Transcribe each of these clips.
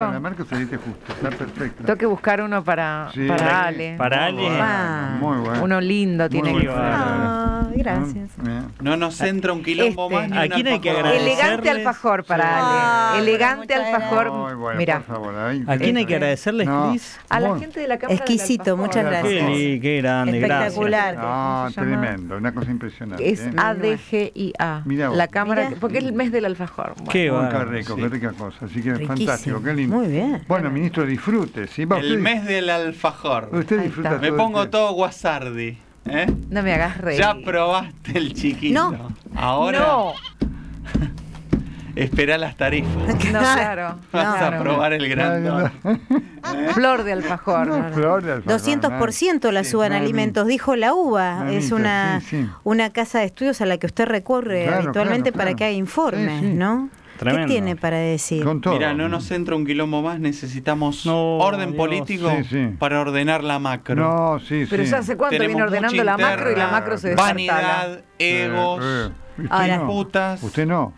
La marca saliste justo, está perfecto. Tengo que buscar uno para, Sí. para Ale. Para Ale. Ah. Muy bueno. Uno lindo tiene Muy que ser. Ah, gracias. No nos entra un quilombo Este. más ni ¿A un quién hay que alfajor. agradecer? Elegante Agradecerles. alfajor para Ah, Ale. bueno, Elegante alfajor. Muy bueno, Mira, por favor. ¿A quién hay que Este. agradecerles, No. Cris? a la gente de la cámara. Exquisito, muchas gracias. qué grande, Espectacular. No, Se llama- tremendo, una cosa impresionante. Es ¿eh? ADGIA. La cámara, Mirá. porque es el mes del alfajor. Bueno. Qué qué bárbaro, rico, sí. qué rica cosa. Así que Riquísimo. fantástico, qué lindo. Muy bien. Bueno, ministro, disfrute. ¿sí? Va, El usted- mes del alfajor. Usted disfruta. Me pongo todo guasardi. ¿Eh? No me hagas reír. Ya probaste el chiquito. No. Ahora No, espera las tarifas. no, claro. Vas a probar el tiempo. grande. Flor de alfajor. No, flor de alfajor, 200% la Sí, suban mamita. alimentos, dijo la UBA. Mamita, es una, sí, sí. una casa de estudios a la que usted recurre Claro, habitualmente claro, para que haga informes, Sí, sí. ¿no? Tremendo. ¿Qué tiene para decir? Con todo. Mira, no nos entra un quilombo más, necesitamos No, orden Dios. político Sí, sí. para ordenar la macro. No, sí, Pero sí. ya hace cuánto Tenemos viene ordenando la macro y la macro se destartala. Vanidad, egos, Eh, eh. Usted Ahora- no. disputas. Usted no.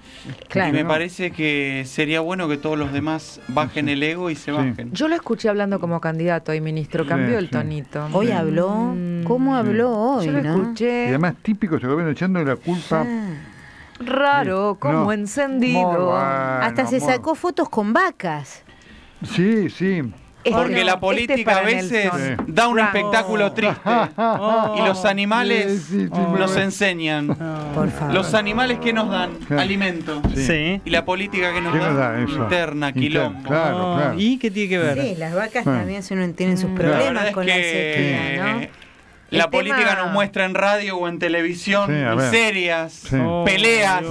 Claro. Y me parece que sería bueno que todos los demás bajen el ego y se Sí. bajen. Yo lo escuché hablando como candidato hoy, ministro. Cambió Sí, el sí. tonito. Hoy habló. Mm. ¿Cómo habló hoy? Yo lo no? Y escuché. además típico este gobierno echando la culpa. Ah. Raro, como No. encendido. Bueno, Hasta se sacó fotos con vacas. Sí, sí. Este Porque no, la este política a veces. Sí. da un espectáculo triste. Oh. Y los animales Sí, sí, sí, muy nos enseñan. Por favor. Los animales que nos dan alimento. Y la política que nos ¿Qué nos da, interna, quilombo. claro. Oh, claro. ¿Y qué tiene que ver? Sí, las vacas también son- tienen sus Mm. La problemas con la sequía, ¿no? La El política tema- nos muestra en radio o en televisión Sí, a ver. serias, Sí. Oh, peleas,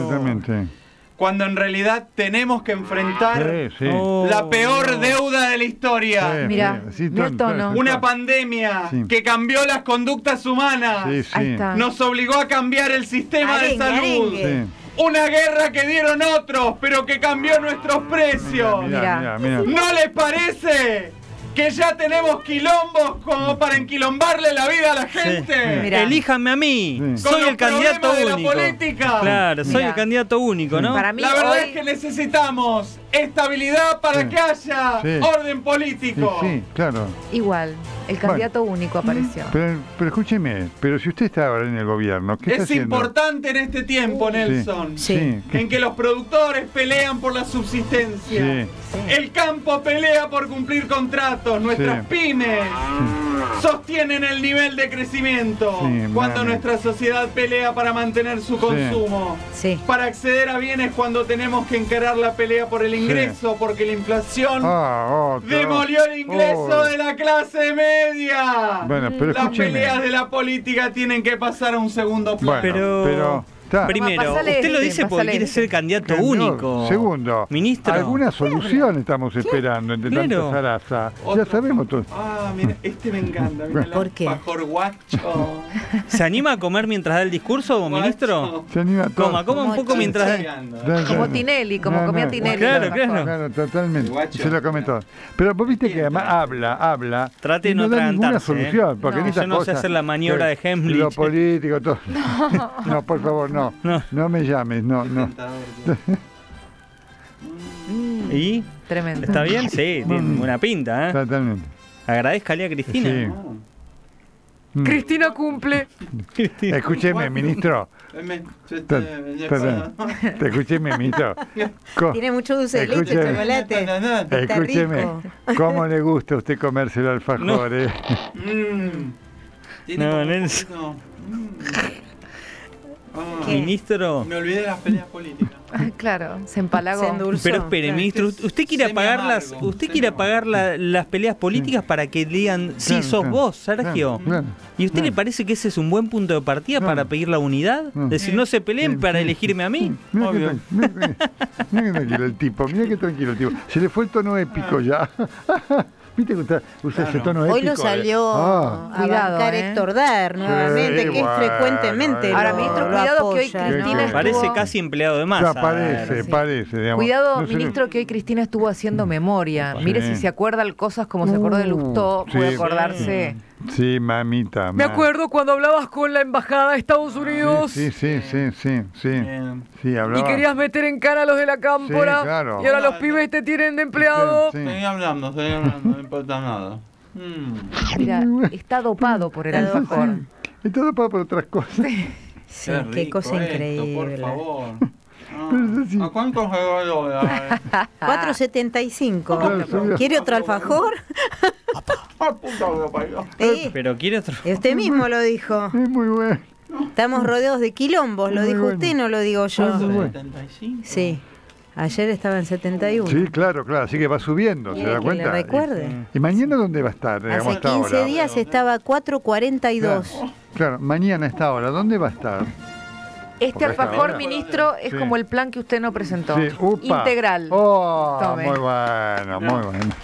cuando en realidad tenemos que enfrentar Sí, sí. Oh, la peor deuda de la historia. Sí, Mira, Una pandemia Sí. que cambió las conductas humanas. Nos obligó a cambiar el sistema Arengue, de salud. Una guerra que dieron otros, pero que cambió nuestros precios. Mira, mira, mira. ¿No les parece que ya tenemos quilombos como para enquilombarle la vida a la gente? Elíjame a mí. Sí. Soy el candidato problemas de la único. política. Claro, soy el candidato único, ¿no? Para mí La verdad hoy, es que necesitamos estabilidad para Sí. que haya Sí. orden político. sí, claro. igual, el candidato único apareció. Pero, pero escúcheme, pero si usted está ahora en el gobierno, ¿qué está Es importante en este tiempo, Nelson. Sí. ¿qué- En que los productores pelean por la subsistencia. Sí. El campo pelea por cumplir contratos. Nuestras Sí. pymes sostienen el nivel de crecimiento. Sí, cuando mami. nuestra sociedad pelea para mantener su consumo. Sí. Para acceder a bienes cuando tenemos que encarar la pelea por el ingreso, porque la inflación Ah, demolió el ingreso Oh. de la clase media. Bueno, pero Las escúcheme. peleas de la política tienen que pasar a un segundo plano. Bueno, Pero, pero, está. primero, usted lo este, dice porque quiere este. ser candidato No, único. Segundo, Ministro. alguna solución estamos esperando entre Claro. zaraza. Ya sabemos todo. Ah, mira, este me encanta. Mira, ¿Por qué? alfajor guacho. ¿Se anima a comer mientras da el discurso, ministro? Se anima todo. Coma, coma un Como poco mientras. Como Tinelli, como comía Tinelli. Claro, claro. totalmente. Guacho. Se lo come todo. Pero vos viste que además habla, habla. Trate de no, no da ninguna atragantarse, solución. ¿eh? Porque No. Yo no sé hacer la maniobra de Hemlich. Lo político, todo. No. por favor, no. No. No, me llames, no, no. ¿Y? Tremendo. ¿Está bien? Sí, tiene Mm. buena pinta, ¿eh? Totalmente. Agradezcale a Cristina. Sí. No. Mm. Cristina cumple. Cristina. Escúcheme, ministro. Te- escúcheme, ministro. Tiene mucho dulce de leche, chocolate. Escúcheme. ¿cómo le gusta a usted comerse el alfajor? eh? Mm. No, Nelson. poquito- Mm. Ah. Ministro. Me olvidé de las peleas políticas. Ah, claro, se empalagó. Se endulzó. Pero espere, Claro. ministro, usted quiere apagar las, usted quiere apagar la- las peleas políticas para que digan, sí, Claro, sos claro, vos, Sergio. claro, claro, ¿Y a usted le parece que ese es un buen punto de partida Claro. para pedir la unidad? Decir, no se peleen Sí, para sí, elegirme a mí. Mira que, mira tranquilo el tipo, mira que tranquilo el tipo. Se le fue el tono épico ya. ¿Viste que usa, usa ese tono épico? Hoy lo de- salió Ah, a Cuidado, bancar ¿eh? Héctor Dar nuevamente, Sí, que bueno, frecuentemente lo- Ahora, ministro, lo cuidado que hoy Cristina ¿no? estuvo- Parece casi empleado de Ya, masa. a parece, ver, sí. parece, digamos. Cuidado, No sé- ministro, que hoy Cristina estuvo haciendo memoria. Mire si se acuerda de cosas como se acordó de Lustó, puede sí. acordarse. Sí, mamita. Me ma- acuerdo cuando hablabas con la embajada de Estados Unidos Sí, sí, sí, sí, sí. Bien. Sí, hablaba. y querías meter en cara a los de la cámpora. Sí, claro. Y ahora los pibes te tienen de empleado. Sí. Seguí hablando, seguí hablando, no importa nada. Mm, Mira, está dopado por el Está alfajor. dopado. Todo para por otras cosas. Sí, qué, cosa esto, increíble. Por favor. Pero es así. Ah, ¿A cuánto llegó el dólar? 4.75. Claro, subió. ¿Quiere otro alfajor? Que. Sí. Pero quiere otro. Usted mismo lo dijo. Es muy bueno. Estamos rodeados de quilombos. Lo Muy dijo bueno. usted, no lo digo yo. Muy bueno. 75. Sí. Ayer estaba en 71. Sí, claro, claro. Así que va subiendo, ¿se da que cuenta? le recuerde. ¿Y mañana dónde va a estar? digamos, Hace hasta 15 ahora? días estaba a 4.42. Claro, claro, mañana a esta hora, ¿dónde va a estar? Este alfajor, ministro, es Sí. como el plan que usted no presentó. Sí, upa. Integral. Oh, Tome. muy bueno, muy bueno.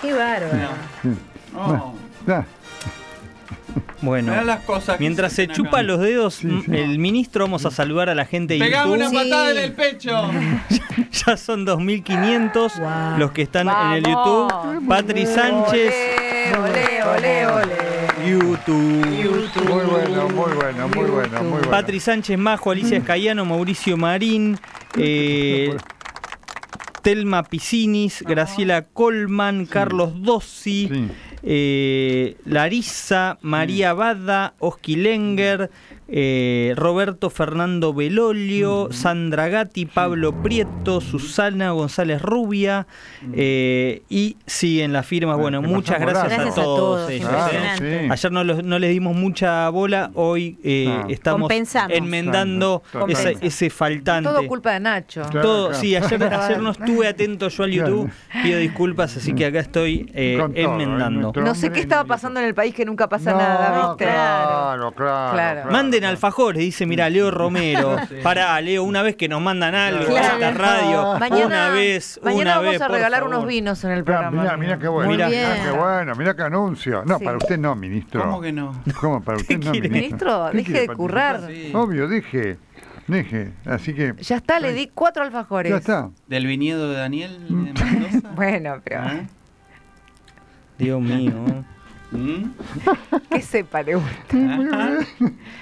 Qué bárbaro. Oh, Ya, Bueno, mirá las cosas que mientras se chupa acá. los dedos, Sí, m- sí. el ministro, vamos a saludar a la gente de YouTube. una Sí. patada en el pecho. Ya son 2.500 Wow. los que están en el. YouTube. Patri Sánchez, Ole, ole, ole, YouTube. muy bueno, muy bueno, muy bueno, muy bueno. Patri Sánchez Majo, Alicia Escayano, Mauricio Marín, eh, Telma Piscinis, Graciela Colman, Carlos Dossi, Sí. eh, Larisa, María Bada, Oski Lenger, eh, Roberto Fernando Belolio, Sandra Gatti, Pablo Prieto, Susana González Rubia eh, y siguen las firmas. Bueno, muchas gracias, Gracias a a todos ellos. Claro, ¿eh? sí. Ayer no, los- no les dimos mucha bola, hoy eh, Ah. estamos Compensamos. enmendando Claro, ese, faltante. Todo culpa de Nacho. Claro. Todo, sí, ayer, no estuve atento yo al YouTube, pido disculpas, así que acá estoy eh, enmendando. No sé qué estaba pasando en el país que nunca pasa No, nada, ¿viste? Claro, claro. Claro. Manden alfajores, dice, mira, Leo Romero. Pará, Leo, una vez que nos mandan algo Claro. a esta radio, Mañana, una vez, mañana una vamos vez, a regalar favor. unos vinos en el programa. mira, mira qué bueno. Mira qué bueno, mira qué anuncio. No, Sí. para usted no, ministro. ¿Cómo que no? ¿Cómo para usted no, quiere? Ministro, ¿Qué deje de currar. Sí. Obvio, deje. Deje. Así que. Ya está, le di cuatro alfajores. Ya está. ¿Del viñedo de Daniel de Mendoza? Bueno, pero ¿Eh? Dios mío, ¿Mm? que sepa de gusta.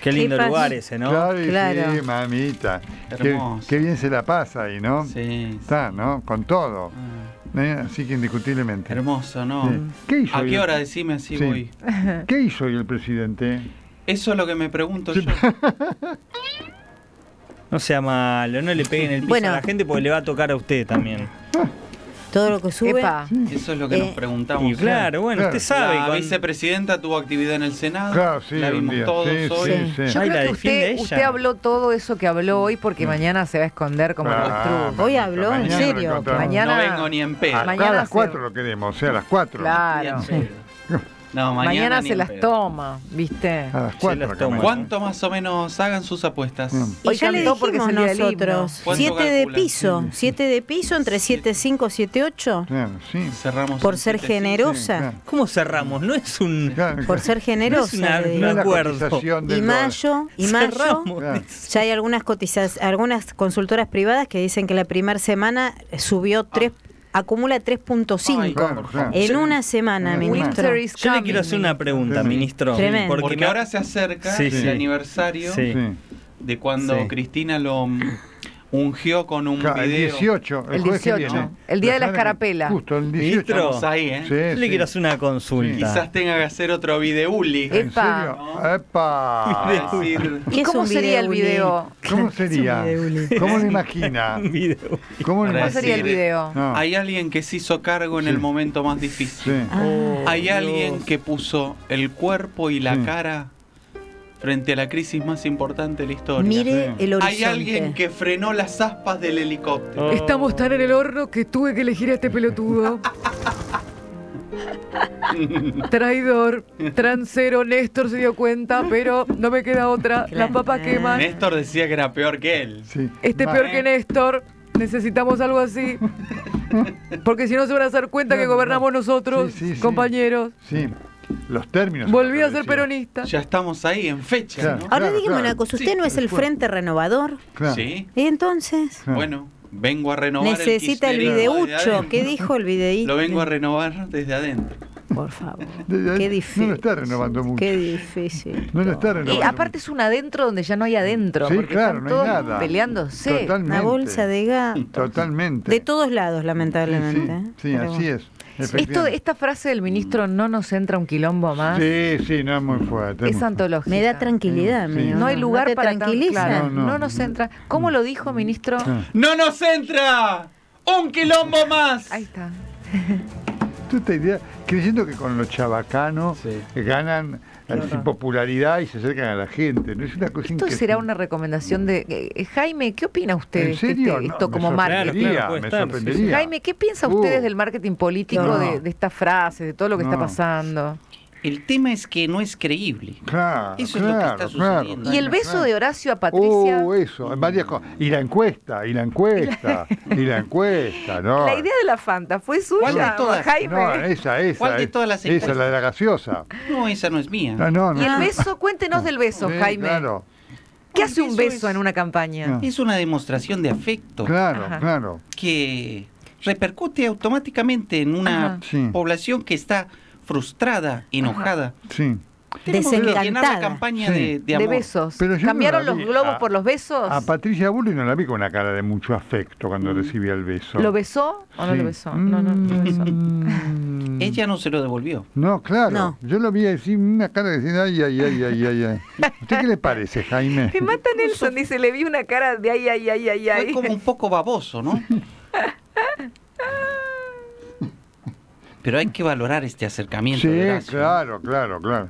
qué lindo lugar ese, ¿no? Claro, sí, mamita. Qué, Hermoso. qué bien se la pasa ahí, ¿no? Sí. Está, ¿no? Con todo. Ah, ¿eh? Así que indiscutiblemente. Hermoso, ¿no? Sí. ¿Qué hizo ¿A hoy qué el- hora decime así Sí. voy? ¿Qué hizo hoy el presidente? Eso es lo que me pregunto Sí. yo. No sea malo, no le peguen el piso Bueno. a la gente porque le va a tocar a usted también. Todo lo que sube. Epa. Eso es lo que Eh, nos preguntamos. Y claro, bueno, Claro. usted sabe. La cuando- vicepresidenta tuvo actividad en el Senado. Claro, sí, la vimos día. todos Sí, hoy. sí, sí. Yo Ay, la creo que usted, ella. usted habló todo eso que habló hoy porque mañana se va a esconder como avestruz. Hoy habló, en serio. Mañana- No vengo ni en pedo. Acá mañana a las se- 4 lo queremos, o sea, a las 4. Claro. No, Mañana, se las pedo. toma, ¿viste? A las Se 4 las acá toma. mañana. ¿Cuánto más o menos hagan sus apuestas? Mm. Y Hoy ya le porque nosotros. ¿Cuánto 7 de piso. 7 de piso entre 7.5 y 7.8. Claro, sí. Cerramos Por ser 7-5. generosa. claro. ¿Cómo cerramos? No es un. Claro, Por ser generosa. una- no es la acuerdo. Y mayo, y mayo, ya hay algunas cotizas, algunas consultoras privadas que dicen que la primera semana subió 3, acumula 3.5 Ay, Claro, claro. en una semana, ministro. Yo le quiero hacer una pregunta, Sí. ministro. Tremendo. Porque me- ahora se acerca Sí, el sí. aniversario de cuando Sí. Cristina lo ungió con un Claro, el video. 18, el, El jueves que 18, viene. el día de la escarapela. Justo, el 18. Ministro. Ahí, ¿eh? Sí, Yo le sí. quiero hacer una consulta. Quizás tenga que hacer otro videuli. ¿En Epa. serio? ¡Epa! Decir, ¿Y ¿Qué es cómo sería el video? ¿Cómo sería? ¿Cómo lo imagina? Video. ¿Cómo ¿Cómo sería el video? No. Hay alguien que se hizo cargo en Sí. el momento más difícil. Sí. Ah, Hay Dios. alguien que puso el cuerpo y la Sí. cara frente a la crisis más importante de la historia. mire Sí. el horizonte. Hay alguien que frenó las aspas del helicóptero. Oh. Estamos tan en el horno que tuve que elegir a este pelotudo. Traidor, transero, Néstor se dio cuenta, pero no me queda otra. Las papas queman. Néstor decía que era peor que él. Sí. Este Va, peor eh. que Néstor. Necesitamos algo así. Porque si no se van a dar cuenta que gobernamos nosotros, Sí, sí, sí. compañeros. Sí. Los términos. Volví a ser peronista. Ya estamos ahí en fecha, Claro. ¿no? Ahora Claro, dígame claro. una cosa, ¿usted Sí, no es el. Frente Renovador? Claro. Sí. ¿Y entonces? Claro. Bueno, vengo a renovar Necesita el, desde videucho. ¿Qué dijo el videíto? Lo vengo a renovar desde adentro. Por favor. Qué no difícil. lo está renovando mucho. Qué difícil. No lo está renovando. Y aparte es un adentro donde ya no hay adentro. Sí, porque claro, están no hay todos nada. peleándose. Totalmente. Una bolsa de gato. Totalmente. De todos lados, lamentablemente. ¿eh? Sí, así bueno. es. Esto, esta frase del ministro no nos entra un quilombo más. Sí, sí, no es muy fuerte. es Es antológica. Me da tranquilidad, Sí. amigo. No hay lugar te para tan- tranquiliza? claro, No, no, no. nos entra. ¿Cómo lo dijo, ministro? ¡No nos entra! ¡Un quilombo más! Ahí está. ¿Tú esta idea? Creyendo que con los chabacanos Sí. ganan así, popularidad y se acercan a la gente. ¿no? Es una cosa Esto será una recomendación de... eh, Jaime, ¿qué opina usted ¿En de este- No, esto me como marketing? Claro, me estar, sí, sorprendería. Jaime, ¿qué piensa Uh, ustedes del marketing político no. de, de estas frases, de todo lo que está pasando? El tema es que no es creíble. Claro, Eso es lo que está claro. sucediendo. Y el beso de Horacio a Patricia... Uh, eso, varias cosas. Y la encuesta, y la encuesta, y la encuesta, ¿no? La idea de la Fanta fue ¿Cuál de suya, todas? Jaime. No, esa, esa. ¿Cuál de todas las Esa, encuestas? la de la gaseosa. No, esa no es mía. No, no, no. y el beso, cuéntenos del beso, Sí, Jaime. Claro, ¿Qué hace un beso beso es- en una campaña? Es una demostración de afecto claro, Ajá. claro. que repercute automáticamente en una Ajá. Población que está frustrada, enojada. Sí. Llenar la Desencantada. campaña Sí. de, de De amor. besos. Pero yo no ¿Cambiaron los globos a- por los besos? A Patricia Bulli no la vi con una cara de mucho afecto cuando recibía el beso. ¿Lo besó o no lo besó? No, no, no lo besó. Mm. Ella no se lo devolvió. No, claro. No. Yo lo vi así, una cara de decir, ay, ay, ay, ay, ay, ay. ¿Usted qué le parece, Jaime? Me mata Nelson, dice, le vi una cara de ay, ay, ay, ay, Fue ay. como un poco baboso, ¿no? Pero hay que valorar este acercamiento. Sí, de Horacio. claro, claro, claro.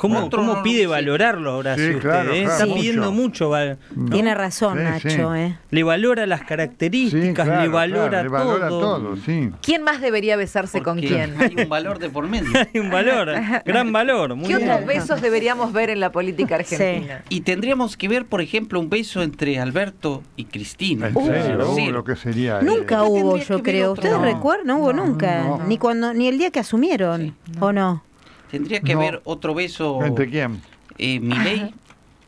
¿Cómo, Otro cómo pide sí. valorarlo ahora Sí, claro, eh? claro, Está mucho. pidiendo mucho. val- ¿no? Tiene razón, Sí, Nacho, sí. ¿eh? Le valora las Sí, características, claro, le valora claro, le valora todo. todo, sí. ¿Quién más debería besarse con quién? Hay un valor de por medio. Hay un valor, gran valor. Muy ¿Qué bien. otros besos deberíamos ver en la política argentina? Y tendríamos que ver, por ejemplo, un beso entre Alberto y Cristina. En serio, sí. uh, lo que sería. Nunca eh. hubo, yo creo. ¿Ustedes No. recuerdan? No hubo nunca. Ni cuando ni el día que asumieron. ¿O no? Tendría que No. haber otro beso. ¿Entre quién? Eh, Milei.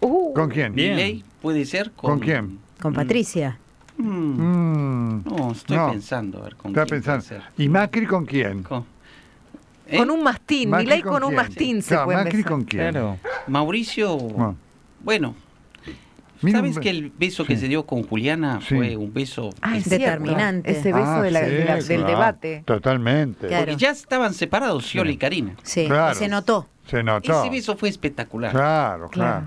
Uh, ¿Con quién? Milei puede ser con. ¿Con quién? Con Patricia. mm, Mm, No, estoy No. pensando, a ver con Está quién pensando. ser. ¿Y Macri con quién? Con, ¿Eh? Con un mastín, Milei con con un mastín se Claro, puede Macri besar. con quién. Claro. Mauricio. Bueno, Bueno, mira ¿sabes que el beso que se dio con Juliana Sí. fue un beso Ah, es Determinante. cierto, Ese beso Ah, de la- sí, de la- del debate. Totalmente. Claro. Porque ya estaban separados Scioli y Karina. Sí, Claro. se notó. Se notó. Ese beso fue espectacular. Claro, claro. Claro.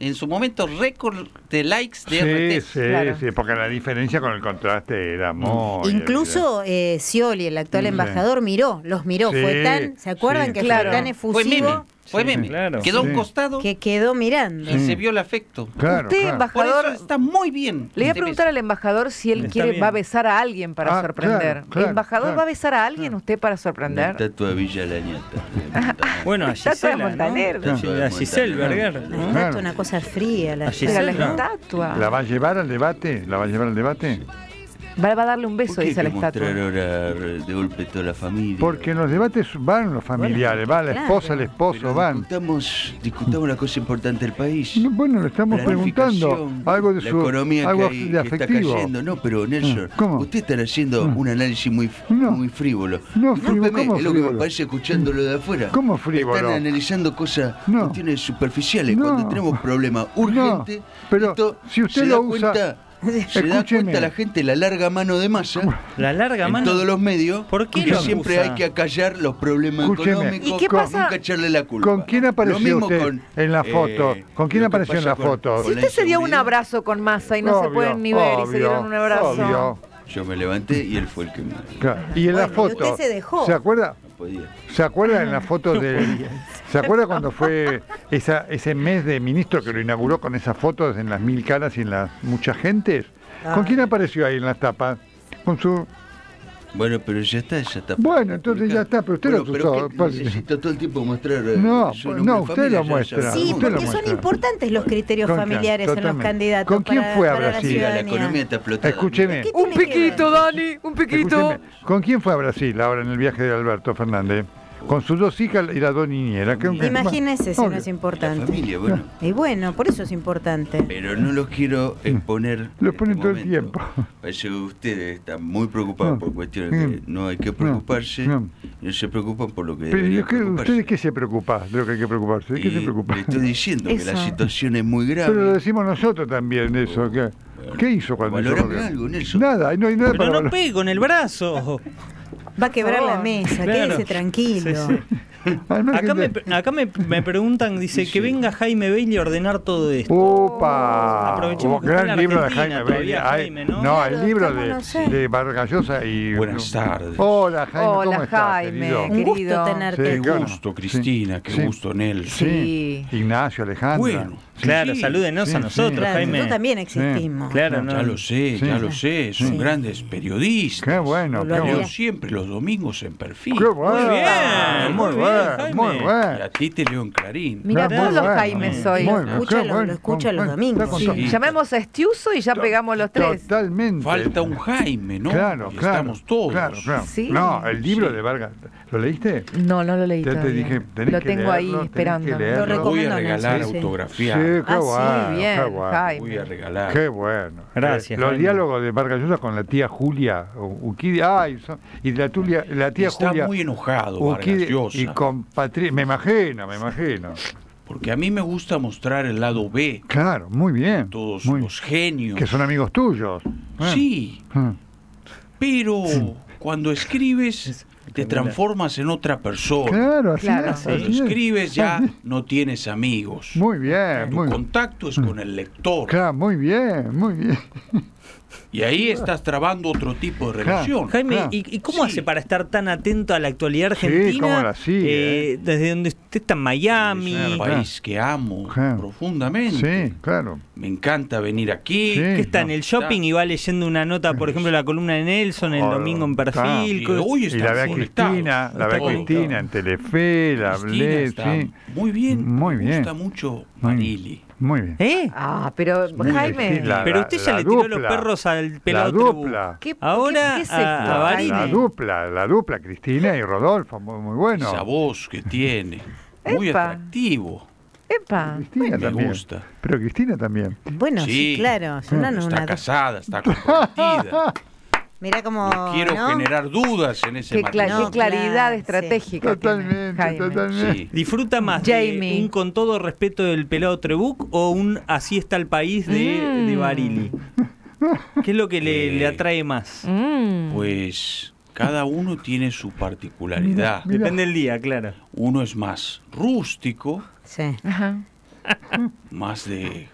En su momento, récord de likes de Sí, RT. sí, Claro. sí, porque la diferencia con el contraste era muy... Incluso eh, Scioli, el actual embajador, miró, los miró. Sí, fue tan, ¿se acuerdan sí. que Claro. fue tan Fue meme. Fue Sí, meme. claro. Quedó a un costado que quedó mirando? y Sí. se vio el afecto. Claro, Usted, claro. Por embajador, eso está muy bien. le voy a preguntar al embajador si él Está quiere bien. va a besar a alguien para Ah, sorprender. claro, claro, ¿El embajador claro. va a besar a alguien usted para sorprender? Estatua de Villa La Ñata. Bueno, a Estatua de Gisela, ¿no? A Giselle Berger. La una cosa fría. La la estatua. ¿La va a llevar al debate? ¿La va a llevar al debate? Va, va a darle un beso, ¿Por qué hay dice que la estatua. mostrar ahora de golpe toda la familia? Porque en los debates van los familiares, va la claro. esposa, el Pero esposo, van. Discutamos, discutamos la cosa importante del país. No, Bueno, le estamos preguntando Planificación, algo de la su economía algo que, hay- de que está afectivo. cayendo. No, pero Nelson, Ah, ¿cómo? usted está haciendo Ah. un análisis muy, No. muy frívolo. No, frívolo, ¿cómo es lo que me parece escuchándolo de afuera. ¿Cómo frívolo? Están analizando cosas, No. cuestiones superficiales. No. Cuando tenemos problemas urgentes, pero esto si usted se lo da usa- cuenta, se da cuenta la gente la larga mano de masa La larga en mano. todos los medios ¿Por qué que lo siempre hay que acallar los problemas Escúcheme. económicos ¿Y qué pasa? nunca echarle la culpa. ¿Con quién apareció Lo mismo usted con, en la eh, foto? ¿Con quién apareció en la con- foto? Si la usted se dio un abrazo con masa y no se Obvio, pueden ni ver y se obvio, dieron un abrazo. obvio. Yo me levanté y él fue el que me Claro. Y en la Bueno, y foto. usted se dejó. acuerda? Podía. ¿Se acuerda en la foto de... ¿Se acuerda cuando fue esa, ese mes de ministro que lo inauguró con esas fotos en las mil caras y en las muchas gentes? ¿Con Ah. quién apareció ahí en las tapas? Con su... Bueno, pero ya está, ya está. Bueno, entonces ya está, pero usted Bueno, lo pero Necesito todo el tiempo mostrar. eh, No, no, usted familia, lo muestra. Sí, usted lo porque son importantes los criterios Con- familiares en los candidatos. ¿Con quién para- fue a la Brasil? La economía está explotada. Escúcheme, ¿Qué Un piquito? Dani, un piquito. escúcheme, ¿con quién fue a Brasil ahora en el viaje de Alberto Fernández? Con sus dos hijas y las dos niñeras. que- Imagínese si no es importante. La familia, bueno. Y bueno, por eso es importante. Pero no los quiero exponer. Lo en ponen este todo el tiempo. Parece que ustedes están muy preocupados No. por cuestiones que Mm. no hay que preocuparse. No. Se preocupan por lo que Pero deberían ¿y qué- preocuparse. ¿ustedes qué se preocupan de lo que hay que preocuparse? ¿De qué se preocupan? Le estoy diciendo que la situación es muy Pero lo grave. decimos nosotros también, eso. ¿Qué, ¿Qué hizo cuando hizo que- algo, Nelson. Nada, no hay nada Pero para no pegue con el brazo. Va a quebrar la mesa, Claro. quédese tranquilo. Sí, sí. Acá me, acá me, me preguntan, dice, que venga Jaime Bailey a ordenar todo esto. ¡Opa! Aprovechemos que está en gran la libro de Argentina Jaime Bailey. Jaime, ¿no? Claro, el libro ¿cómo de, no de Vargas Llosa y. Buenas tardes. Hola, Jaime. Hola, ¿cómo estás, Jaime. querido? Un gusto tenerte. Sí, Qué gusto, Cristina, qué Sí. gusto, Nelson. Sí. Sí. Ignacio, Alejandra. Bueno, Claro, Sí, salúdenos sí, a nosotros, sí. Claro, Jaime. nosotros también existimos. Claro, no. Ya lo sé, Sí. ya lo sé, son Sí. grandes periodistas. Qué bueno, Lo qué bueno. siempre los domingos en perfil. Qué bueno. bien, muy muy bien, bueno, Jaime. muy Y bueno. a ti te leo en Clarín. Mira, Muy todos los bueno. Jaimes. Muy bien, bueno. lo escucha los domingos. Llamemos a Estiuso y ya pegamos los tres. Totalmente. Falta un Jaime, ¿no? Claro, Y claro. Estamos todos. Claro, claro. Sí. No, el libro Sí. de Vargas. ¿Lo leíste? No, no lo leí Ya te dije, tenés Lo tengo ahí esperando. Lo Voy a recomiendo, regalar Nelson, sí. Sí, autografía. Qué Ah, sí, bueno. bien, qué bueno. Jaime. Voy a regalar. Qué bueno. Gracias, Eh, los Jaime. diálogos de Vargas Llosa con la tía Julia Uquidi, ay, son- y la, tulia- la tía Está Julia muy enojado Vargas Llosa, y con Patri- me imagino, me imagino. porque a mí me gusta mostrar el lado B, Claro, muy bien. todos muy- los genios. que son amigos tuyos. Eh. Sí, Mm. pero cuando escribes te transformas en otra persona. Claro, así Claro. es, Cuando así es. escribes ya no tienes amigos. Muy bien, Tu muy bien. contacto es con el lector. Claro, muy bien, muy bien. Y ahí estás trabando otro tipo de relación. Jaime, Claro. ¿y, y cómo Sí. hace para estar tan atento a la actualidad Sí, argentina? cómo la sigue, eh, Desde donde usted está en Miami. Es un país que amo Claro. profundamente. Sí, claro. Me encanta venir aquí. Sí. que está en el shopping Está. y va leyendo una nota, por ejemplo, la columna de Nelson el Oh, domingo en perfil. Y hoy Y está la ve a. Cristina, la ve a Está Cristina en Telefe, la hablé, sí. Muy bien. Muy Me bien. gusta mucho Marili. Muy bien. ¿Eh? Ah, pero Muy Jaime. la- Pero usted ya la le tiró dupla. los perros al La pelado Trebuch. dupla. ¿Qué- Ahora qué- qué es a- esto, a La, dupla, la dupla, Cristina y Rodolfo, muy, muy bueno. Esa voz que tiene. Muy Epa. atractivo. Epa. Cristina Me también. gusta. Pero Cristina también. Bueno, sí, Sí. claro. Son una, Está una- casada, está comprometida. Mirá cómo. No quiero ¿no? generar dudas en ese Qué, cla- matrimonio. No, qué claridad claro, estratégica. tiene Totalmente, Jaime. totalmente. Sí. ¿Disfruta más de un con todo respeto del pelado Trebuch o un así está el país de, Mm. de Barili? ¿Qué es lo que le, Eh. le atrae más? Mm. Pues cada uno tiene su particularidad. Mira. Depende del día, claro. Uno es más rústico, Sí. Ajá. más de...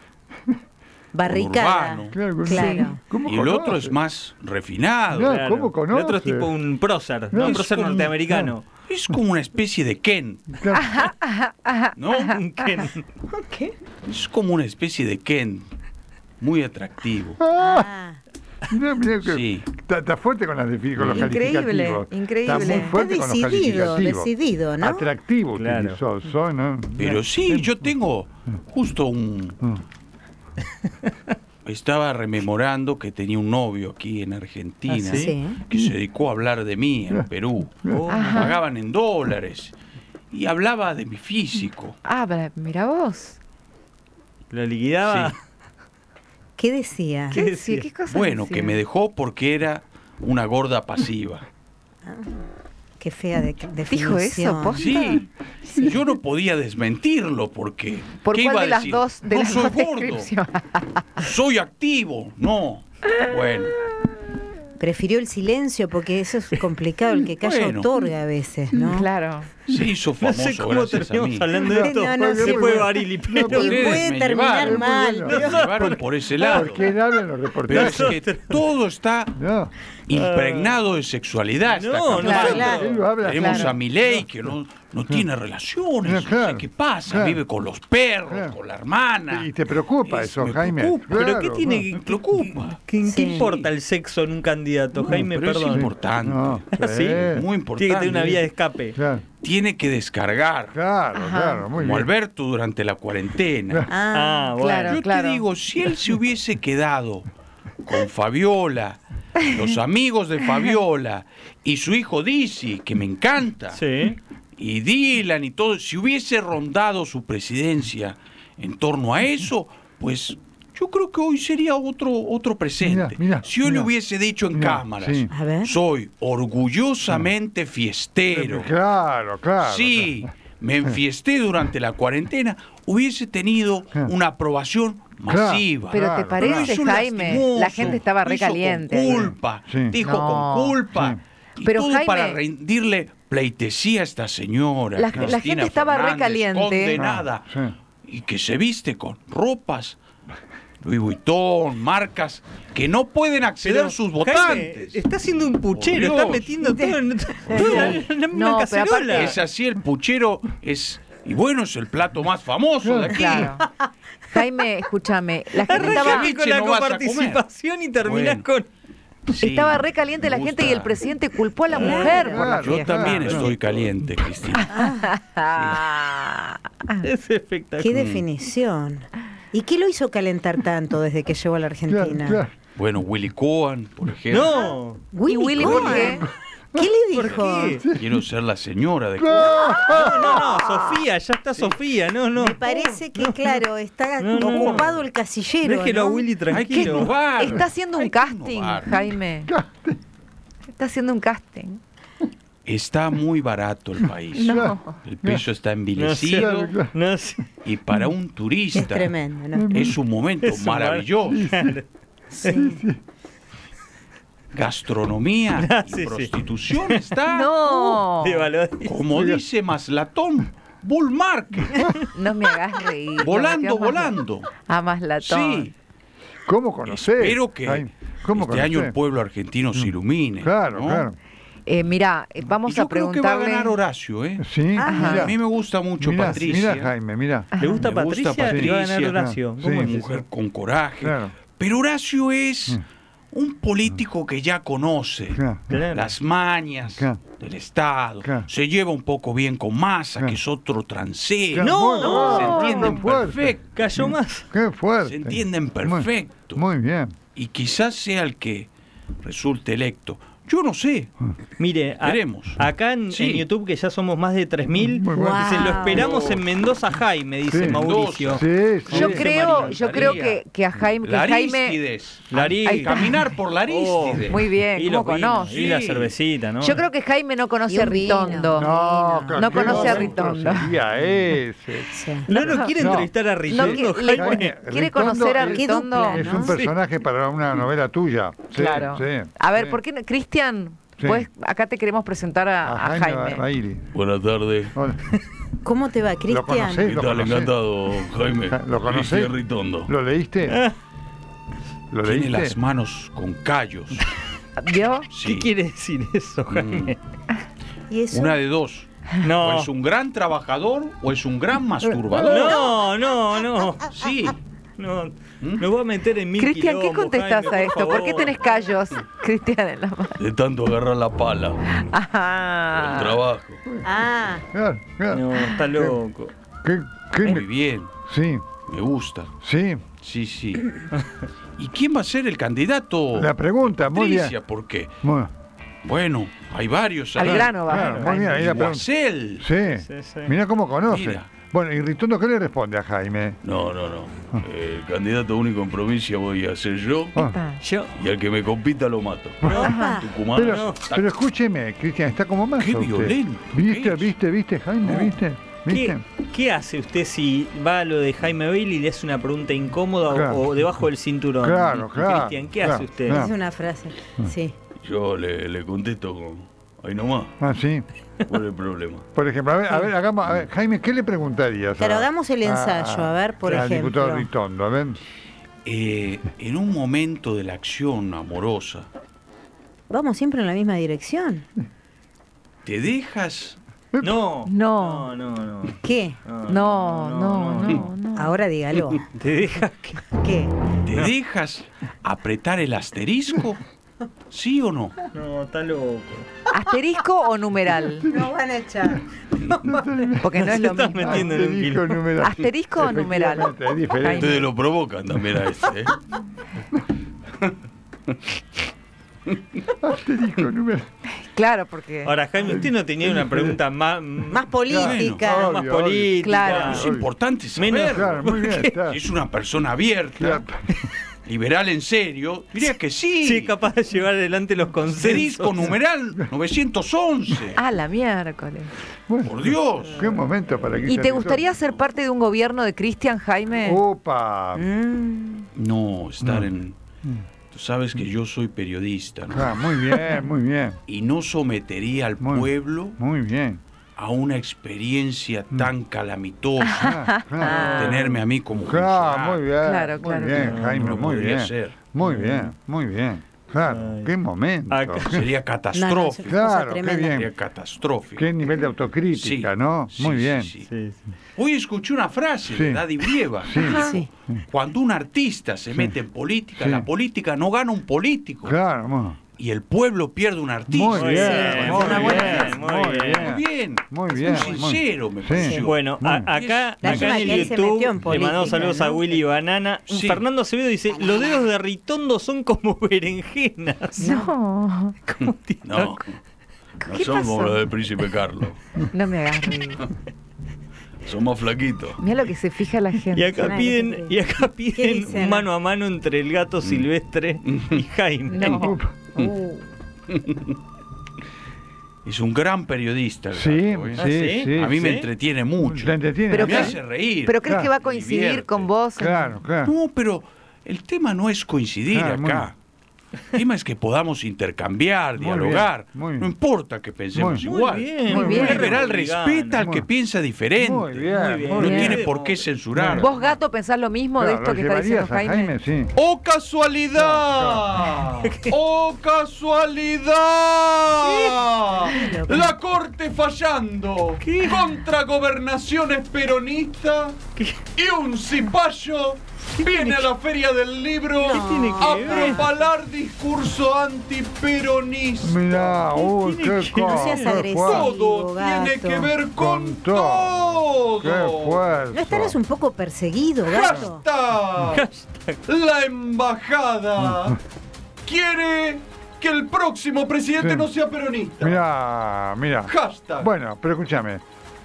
Barricada. Urbano. Claro, con- Claro. ¿Cómo Y el otro es más refinado. Claro. ¿cómo El conoce? otro es tipo un prócer, No, ¿no? Un prócer como norteamericano. Es como una especie de Ken, Claro. ¿no? Un Ken. Es como una especie de Ken. Muy atractivo. Ah, Mirá, mirá que Sí. está, está fuerte con, las con los Increíble, calificativos. increíble. Está muy Está fuerte con los decidido, calificativos. decidido, ¿no? Atractivo Claro. utilizó. soy, ¿no? Pero sí, yo tengo justo un... Estaba rememorando que tenía un novio aquí en Argentina ¿Ah, sí? Que se dedicó a hablar de mí en Perú. Oh. Me pagaban en dólares y hablaba de mi físico. Ah, pero mira vos. Lo liquidaba. Sí. ¿Qué decía? ¿Qué, ¿Qué decía? decía? ¿Qué cosa Bueno, decía? que me dejó porque era una gorda pasiva. Qué fea de, ¿Dijo definición. eso, posta? Sí, yo no podía desmentirlo porque ¿Por ¿qué cuál iba a de las decir? dos, de no las soy dos gordo, descripciones? soy activo, no. Bueno, Prefirió el silencio porque eso es complicado. El que calla Bueno. otorga a veces, ¿no? Claro. Se hizo No famoso sé cómo terminamos hablando de esto. No, no, sí, Después de pero- Barili, No, pero- Y puede terminar mal. Me llevaron por ese lado. ¿Por qué él habla en los Pero reportajes? es que todo está No, impregnado de sexualidad. No, no, Claro. Tenemos Claro. a Milei que no, no tiene relaciones. No, claro, no sé qué pasa. claro. Vive con los perros, Claro. con la hermana. Y te preocupa Es- eso, me Jaime. preocupa. ¿Pero qué tiene no. que preocupa. ¿Qué, qué Sí. importa el sexo en un candidato, Jaime? pero es Perdón. importante. No, Ah, sí. Muy importante. Tiene que tener una vía de escape. Tiene que descargar. claro, Ajá. claro, muy como bien. Alberto durante la cuarentena. Ah, Ah, bueno. Claro, Yo claro. te digo, si él se hubiese quedado con Fabiola, los amigos de Fabiola y su hijo Dizzy, que me encanta, Sí. y Dylan y todo, si hubiese rondado su presidencia en torno a eso, pues yo creo que hoy sería otro, otro presente. Mira, mira, si hoy le hubiese dicho en cámaras, sí. A ver. soy orgullosamente fiestero. Claro, claro. Sí, me enfiesté durante la cuarentena, hubiese tenido una aprobación masiva. Pero te parece, Jaime, lastimoso. la gente estaba recaliente. Con culpa, Sí. dijo No. con culpa. Y Pero, todo Jaime- para rendirle pleitesía a esta señora. La- gente estaba Fernández, recaliente. Condenada. Ah, sí. Y que se viste con ropas. Louis Vuitton, marcas que no pueden acceder a sus Jaime, votantes. está haciendo un puchero, está metiendo todo en No, una pero cacerola. aparte- Es así, el puchero es. Y bueno, es el plato más famoso de aquí. Claro. Jaime, escúchame, la gente estaba, con la no coparticipación y terminás Bueno. con. Sí, estaba re caliente la gente y el presidente culpó a la mujer por la Yo también estoy caliente, Cristina. Es espectacular. Qué definición. ¿Y qué lo hizo calentar tanto desde que llegó a la Argentina? claro. Bueno, Willy Cohen, por ejemplo. No. Willy, ¿Y Willy Cohen. qué? ¿Qué le ¿Por dijo? qué? Quiero ser la señora de Cohen. No, no, no, Sofía, ya está Sofía, no, no. Me parece que, claro, está No, no, no. ocupado el casillero. Déjelo a ¿no? Willy Hay que tranquilo. Está haciendo un casting. Jaime. Está haciendo un casting. Está muy barato el país. No. El peso está No envilecido no sé. y para un turista Es tremendo, ¿no? es un momento Es maravilloso. Sí. Gastronomía Ah, y sí, sí. prostitución está, No. Como dice Maslatón, bull market, No me hagas reír. no volando, volando. A más latón. Sí, ¿Cómo conocés? espero que este año el pueblo argentino se ilumine. Claro, ¿no? claro. Eh, mira, eh, vamos yo a creo que va a preguntarle. ganar Horacio, ¿eh? Sí. A mí me gusta mucho Mira, Patricia. Mira, Jaime, mira. ¿Le gusta Me gusta Patricia? Va a ganar Patricia. Horacio. Sí, ¿Cómo sí, es? mujer con coraje. Claro. Pero Horacio es Mm. un político que ya conoce Claro. Claro. las mañas Claro. del Estado. Claro. Se lleva un poco bien con Massa, Claro. que es otro. Claro, No, no, se entienden fuerte. perfecto. Cayó más. Qué fuerte. Se entienden Muy- perfecto. Muy, bien. Y quizás sea el que resulte electo. Yo no sé. Mire, a- Veremos. acá en, Sí. en YouTube, que ya somos más de 3.000, Muy bueno. dice, lo Wow. esperamos en Mendoza, Jaime, dice Sí. Mauricio. Sí, sí. Yo Dice creo, María. yo creo que, que a Jaime, que La Jaime Aristides. La Ahí está. Caminar por la Aristides. muy bien, Y ¿cómo conoce? Y la cervecita, ¿no? Yo creo que Jaime no conoce a. Ritondo. No, No No conoce a Ritondo. ese. Sí. No, no quiere No. entrevistar a No, Ritondo, le- Jaime. ¿Quiere Ritondo conocer a Ritondo? Es ¿no? un personaje para una novela tuya. Claro. a ver. ¿por qué no? Cristian, Sí. pues acá te queremos presentar a, a Jaime Jaime. Buenas tardes. Hola. ¿Cómo te va, ¿Lo Cristian? ¿Lo conocés? Encantado, Jaime. ¿Lo conocés? Ritondo. ¿Lo leíste? ¿Lo Tiene las manos con callos. ¿Vio? ¿Qué Sí. quiere decir eso, Jaime? ¿Y eso? Una de dos. No. O es un gran trabajador o es un gran masturbador. No, no, no. Sí. No, ¿Mm? me voy a meter en mil Cristian, ¿qué contestás Jaime, a esto? ¿Por qué tenés callos, Cristian, en la mano? De tanto agarrar la pala. Ajá. trabajo. Ah, Claro, claro. No, está loco. ¿Qué, qué Muy me- bien. Sí, Me gusta. sí. Sí, sí. ¿Y quién va a ser el candidato? La pregunta, muy bien. ¿por qué? Bueno, hay varios. Al grano va. claro, muy bien. ahí la pregunta. Sí. Sí, sí. Mira cómo conoce. Mira. Bueno, ¿y Ritondo qué le responde a Jaime? No, no, no. El candidato único en provincia voy a ser yo. Ah, Yo, Y al que me compita lo mato. Pero, no. pero escúcheme, Cristian, está como más Qué usted. violento, ¿Viste, viste, viste, Jaime? No. ¿Viste? ¿qué, ¿Viste? qué hace usted si va a lo de Jaime Bailey y le hace una pregunta incómoda o- Claro. o, debajo del cinturón? Claro, claro, Cristian, ¿qué claro, hace usted? claro. es una frase. Sí. Yo le, le contesto con. Ahí nomás. Ah, sí. ¿Cuál es el problema? Por ejemplo, a ver, a ver, hagamos, a ver, Jaime, ¿qué le preguntarías? A- hagamos el ensayo, a ver, por al diputado ejemplo. Ritondo, a ver. Eh, en un momento de la acción amorosa, Vamos siempre en la misma dirección. ¿te dejas No, No. no, no, no. ¿Qué? No, no, no, no. Ahora dígalo. Te deja que... ¿Qué? ¿Te dejas apretar el asterisco? ¿Sí o no? No, está loco. ¿Asterisco o numeral? Nos van a echar. Porque no es lo mismo. metiendo en un Asterisco numeral. ¿Asterisco o numeral? Es diferente. Ustedes lo provocan también a este, ¿eh? Asterisco numeral. Claro, porque. Ahora, Jaime, usted no tenía una pregunta más, Más política. Bueno, más Obvio, obvio. política. Claro. Es importante Menos- saber. Claro, muy bien. está. Si es una persona abierta, Claro. Liberal en serio, diría que sí. Sí, capaz de llevar adelante los consensos. Asterisco numeral 911. Ah, la miércoles. Bueno, Por Dios. Qué momento para que ¿Y te gustaría ser parte de un gobierno de Cristian Jaime? Opa. Mm. No, estar No. en. Tú sabes que yo soy periodista, ¿no? Ah, muy bien, muy bien, Y no sometería al Muy- pueblo muy bien. A una experiencia Mm. tan calamitosa. Ah, claro. Tenerme a mí como Claro, muy bien. Claro, muy bien. Jaime, No muy bien. ser. Muy bien, muy bien. Claro, Ay. qué momento. Sería No, no, catastrófico. Claro, qué bien. Sería catastrófico. qué nivel de autocrítica, Sí, ¿no? sí, muy sí, bien. sí. Sí, sí. Hoy escuché una frase Sí. de Daddy Brieva. Sí. Sí. Cuando un artista se mete en política, Sí. la política no gana un político. Claro, Y el pueblo pierde un artista. muy bien, muy una buena bien, muy bien. Muy bien. Muy bien. Muy sincero, me Sí. Bueno, a- acá, en el YouTube le mandamos saludos a ¿no? Willy Banana. Sí. Fernando Acevedo dice, los dedos de Ritondo son como berenjenas. No, ¿Cómo No, no ¿Qué son como pasó? los del príncipe Carlos. no me hagas más flaquitos. Mira lo que se fija la gente. Y acá piden, y acá piden mano a mano entre el gato silvestre y Jaime. No. Uh, Es un gran periodista. el Sí, gato, ¿eh? ¿Ah, sí. A mí me entretiene mucho. Te entretiene. Pero me ¿qué- hace reír. ¿Pero crees Claro, que va a coincidir divierte. con vos? Claro, claro. No, pero el tema no es coincidir Claro, acá. El tema es que podamos intercambiar, Muy dialogar. bien, muy bien. No importa que pensemos Muy igual. bien, muy bien. Un liberal respeta al que piensa diferente. Muy bien, Muy muy bien. No bien. tiene por qué censurar. ¿Vos, gato, pensás lo mismo de esto ¿lo que está diciendo a Jaime? Sí. ¡Oh casualidad! ¡Oh casualidad! La corte fallando contra gobernaciones peronistas y un cipayo viene a la feria del libro tiene que a ver? propalar discurso antiperonista. Mirá, uy, qué. No seas qué agresivo. fuerte. Todo gato. tiene que ver con, Con todo. todo. Qué fuerte. ¿No estarás un poco perseguido, gato? Hashtag. La embajada quiere que el próximo presidente Sí. no sea peronista. Mirá, mirá. Hashtag. Bueno, pero escúchame.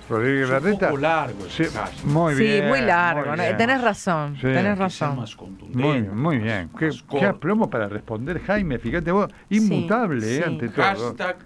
Rodríguez es un poco largo Sí, muy Sí, bien. muy largo. ¿no? bien. Tenés razón, Sí. tenés razón. más. Muy, muy bien. Qué, más qué aplomo para responder, Jaime. Fíjate vos, inmutable sí. eh, ante todo. Hashtag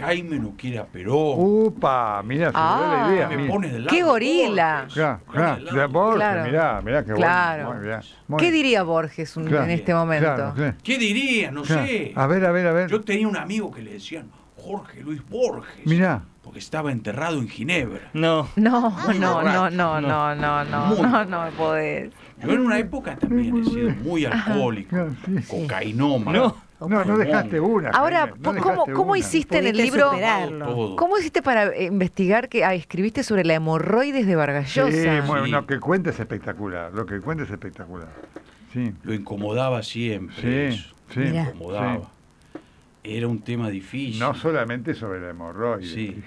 Jaime no quiere a Perón. Upa, mirá, se me da Ah. la idea. me pone del lado ¡Qué gorila! Borges. Claro, de de Borges, Claro. mirá, mirá qué Claro. bueno. Muy bien. muy ¿Qué diría Borges un- Claro. en este momento? Claro, claro, ¿Qué diría? No claro. sé. A ver, a ver, a ver. Yo tenía un amigo que le decían Jorge Luis Borges. Mirá. Porque estaba enterrado en Ginebra. No. No, no, no, borracho. no, no, no, no, Muy no, no podés. Yo en una época también he sido muy alcohólico, sí. cocainómano. No. No, no dejaste una. Ahora, no ¿cómo, dejaste cómo una. hiciste en el libro? Todo. ¿Cómo hiciste para eh, investigar que ah, escribiste sobre la hemorroides de Vargas Sí, bueno, Sí. lo que cuenta es espectacular. Lo que cuenta es espectacular. Sí, Lo incomodaba siempre. sí, eso. sí. Lo incomodaba. Era un tema difícil. No solamente sobre la hemorroide. Sí.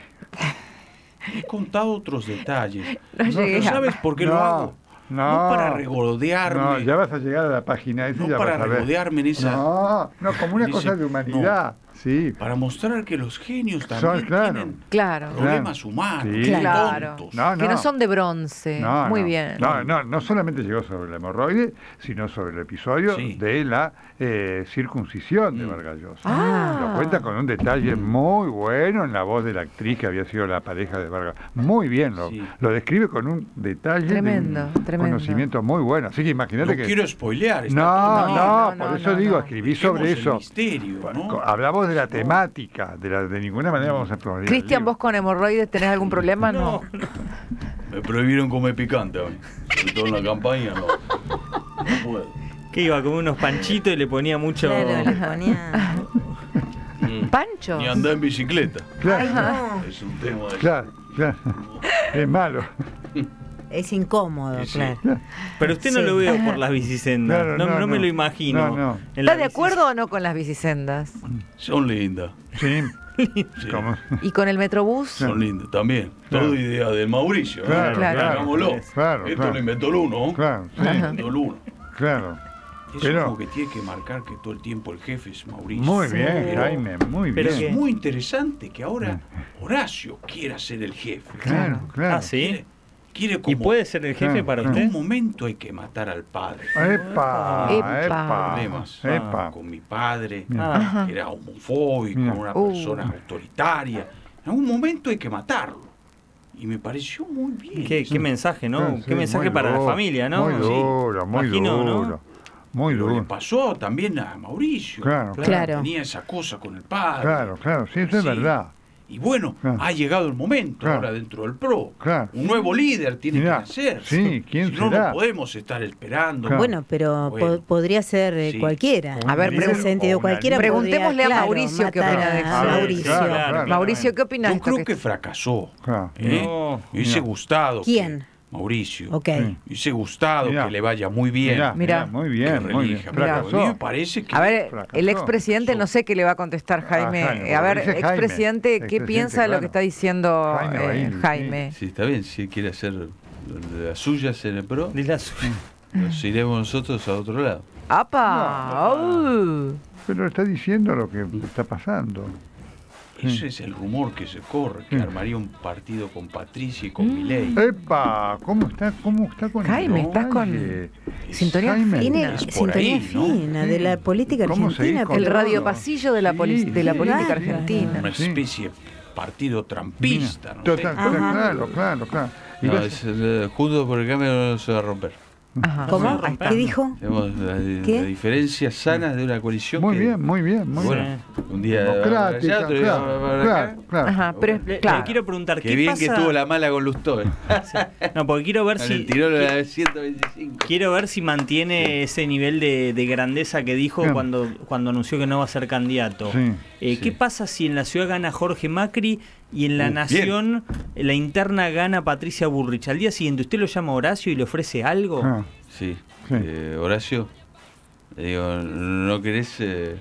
He contado otros detalles. No No, ¿No sabes por qué lo No, hago? No, para regodearme. No, ya vas a llegar a la página esa No ya para vas a ver. regodearme en esa. No, no, como una cosa de humanidad. Sí. Para mostrar que los genios Son, también claro. tienen Claro. problemas humanos. Sí. Claro. tontos. No, Que no son de bronce. No, Muy no. bien. No, no, no solamente llegó sobre la hemorroide, sino sobre el episodio Sí. de la eh, circuncisión de Mm. Vargas Llosa. Ah. Lo cuenta con un detalle muy bueno en la voz de la actriz que había sido la pareja de Vargas. Muy bien, lo, Sí. lo describe con un detalle, de Tremendo, un tremendo. conocimiento muy bueno. Así que imagínate No que... quiero spoilear. No, no, no, no, por eso no, digo, no. escribí sobre Dejemos el eso. misterio, ¿no? Hablamos de la temática, de, la, de ninguna manera vamos a el Cristian, vos con hemorroides tenés algún problema? No. Me prohibieron comer picante a mí. Sobre todo en la campaña, no. No puedo. Que iba a comer unos panchitos y le ponía mucho. Claro, le ponía. Mm. ¿Pancho? Ni andar en bicicleta. Claro, No, Es un tema de... claro, claro. Es malo. Es incómodo, Sí, sí. claro. Pero usted no Sí. lo veo por las bicisendas. Claro, no, no, no me lo imagino. ¿Estás de acuerdo o no con las bicisendas? Son lindas. Sí. Sí. ¿Y con el metrobús? Son lindas también. Claro. Todo idea de Mauricio. ¿no? Claro, Claro. Esto claro. lo inventó el uno. Claro, inventó el uno. claro. Es Pero- como que tiene que marcar que todo el tiempo el jefe es Mauricio. Muy bien, Jaime, muy Pero bien. que- Es muy interesante que ahora Horacio quiera ser el jefe. Claro, claro. Ah, sí. Quiere, quiere como... ¿Y puede ser el jefe Claro, para En usted? un momento hay que matar al padre. Epa, Epa. Problemas epa. con mi padre, Ah. que era homofóbico, Mira. una Uh. persona autoritaria. En algún momento hay que matarlo. Y me pareció muy bien. ¿Qué, qué mensaje, ¿no? Sí, sí, qué mensaje para la duro, familia, ¿no? Muy Sí. duro, muy Imagino, ¿no? duro. Muy Pero le duro. pasó también a Mauricio. Claro, Claro. Tenía esa cosa con el padre. Claro, claro, sí, eso es verdad. Y bueno, Claro. ha llegado el momento Claro. ahora dentro del PRO. Claro. Un nuevo líder tiene Mirá, que nacer. sí, ¿quién si no, será? no podemos estar esperando. Claro. Bueno, pero po- podría ser eh, Sí. cualquiera. A ver, en sentido, cualquiera podría, Preguntémosle a Mauricio qué opina de eso. Mauricio. Mauricio, ¿qué opinas? Yo creo que- fracasó. Claro. ¿eh? No. Me hubiese Mira. gustado. que- ¿Quién? Mauricio. Ok. Sí. Me hubiese gustado Mirá. que le vaya muy bien. Mirá, Mirá. muy que bien, muy bien. relija. Mirá. A mí me parece que. A ver, Fracasó. el expresidente, no sé qué le va a contestar Jaime. Ah, Jaime, a ver, dice Jaime. expresidente, ¿qué Expresidente, piensa de lo que está diciendo Jaime eh, sí. Jaime? Sí, está bien, si él quiere hacer las suyas en el PRO, a su- nos iremos nosotros a otro lado. ¡Apa! Pero está diciendo lo que está pasando. Ese es el rumor que se corre, que Sí. armaría un partido con Patricia y con Mm. Milei. ¡Epa! ¿Cómo está, cómo está con Jaime, el estás con Oye, sintonía Jaime. Es por sintonía ahí, ¿no? fina de la política ¿Cómo seguís argentina. el pero- radio todo? pasillo de la, Sí, de la sí. política argentina. Una especie de partido trampista, no Total, claro, claro, claro. Y No, es, eh, juntos por el cambio no se va a romper. Ajá. ¿Cómo? ¿Qué dijo? ¿Qué? las diferencias sanas de una coalición. muy que, bien, muy bien, muy Bueno, bien. un día allá, otro claro, para acá. claro, claro. Ajá, pero Le, le claro. quiero preguntar, ¿qué, Qué bien pasa? que tuvo la mala con Lustó. eh. No, porque quiero ver si tiró la de 125. quiero ver si mantiene ese nivel de, de grandeza que dijo Bien. cuando cuando anunció que no va a ser candidato. Sí. Eh, Sí. ¿Qué pasa si en la ciudad gana Jorge Macri y en la Uh, nación la interna gana Patricia Burrich? Al día siguiente usted lo llama a Horacio y le ofrece algo. Ah, Sí. Sí. Eh, Horacio, le digo, ¿no querés eh,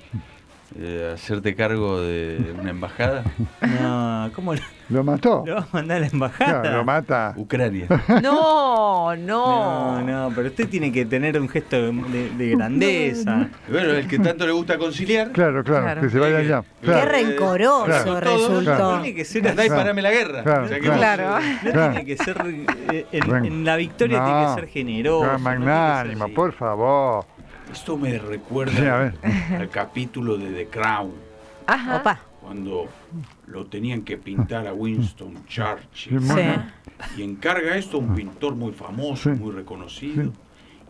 eh, hacerte cargo de una embajada? No, ¿cómo lo, ¿Lo mató? lo va a mandar a la embajada? Claro, lo mata. Ucrania. No, No, no. no, pero usted tiene que tener un gesto de, de- de grandeza. Bueno, el que tanto le gusta conciliar. Claro, claro, Claro. que se vaya allá. Qué Claro. rencoroso Claro. resultó. Tiene que ser Andá y parame la guerra. Claro, O sea que claro. vos, Claro. No Claro. tiene que ser. eh, en, la victoria tiene No. que ser generoso. No, no magnánimo, así. por favor. Esto me recuerda Sí, a ver. al capítulo de The Crown, Ajá. Opa. cuando lo tenían que pintar a Winston Churchill. Sí. Y encarga esto a un pintor muy famoso, Sí. muy reconocido.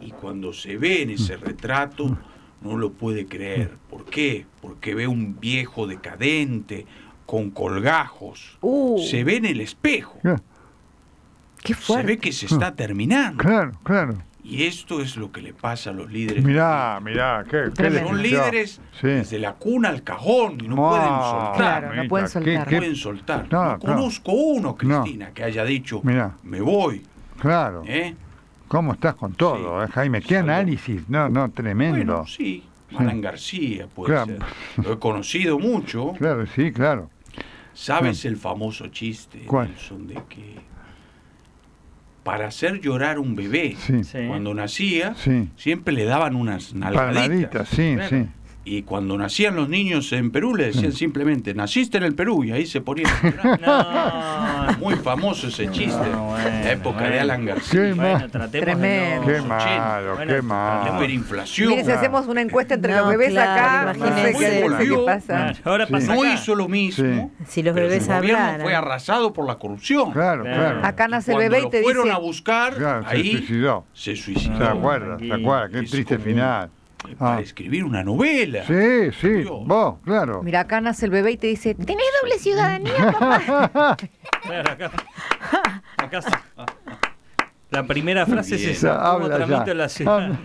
Y cuando se ve en ese retrato, no lo puede creer. ¿Por qué? Porque ve un viejo decadente, con colgajos. Uh, Se ve en el espejo. Claro, qué Se fuerte. ve que se está terminando. claro, claro. Y esto es lo que le pasa a los líderes. Mirá, mirá, qué, qué. Son líderes Sí. desde la cuna al cajón y no pueden soltar. Claro, no mamita, pueden qué- soltar. No qué- pueden soltar. No, No, no. conozco uno, Cristina, que haya dicho, Mirá. me voy. Claro. ¿eh? ¿Cómo estás con todo, Sí. eh, Jaime? Qué Salud. análisis. No, no, tremendo. Bueno, sí, Alan García puede Claro. ser. Lo he conocido mucho. Claro, sí, claro. ¿Sabes el famoso chiste, ¿Cuál? Nelson, de que para hacer llorar un bebé, Sí, cuando nacía, sí. siempre le daban unas nalgaditas. Palmaditas, sí, Claro. sí. Y cuando nacían los niños en Perú, le decían simplemente, naciste en el Perú, y ahí se ponían. No. Muy famoso ese chiste. No, bueno, la época de. Alan García. Qué Bueno, mal. tratemos de Tremendo. Qué malo, Bueno, qué malo. Hiperinflación. Mire, si hacemos una encuesta entre No, los bebés claro, acá, no sé imagínense. qué, qué pasa. Ahora Sí. pasa No acá. hizo lo mismo. Si los pero bebés gobierno hablaran. fue arrasado por la corrupción. Claro, Claro. claro. Acá nace el bebé y te fueron dice, a buscar, Claro, se ahí suicidó. se ¿Se suicidó. acuerda? ¿Se acuerda? Qué Es triste final. Eh, Para Ah. escribir una novela. Sí, sí, Dios. vos, claro. mira, acá nace el bebé y te dice, ¿tenés doble ciudadanía, papá? Claro, acá. Acá sí. La primera frase es esa. ¿Cómo Habla tramito ya. la ciudad? Habla.